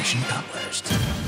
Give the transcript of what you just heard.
Mission accomplished.